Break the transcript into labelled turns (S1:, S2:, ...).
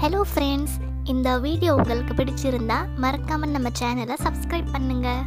S1: hello friends இந்த video உங்களுக்கு பிடிச்சிருந்தா மறக்காமல் நம்ம சேனலை சப்ஸ்கிரைப் பண்ணுங்கள்